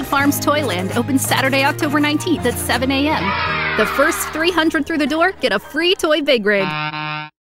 Fleet Farm's Toyland opens Saturday, October 19th at 7 a.m. The first 300 through the door get a free toy big rig.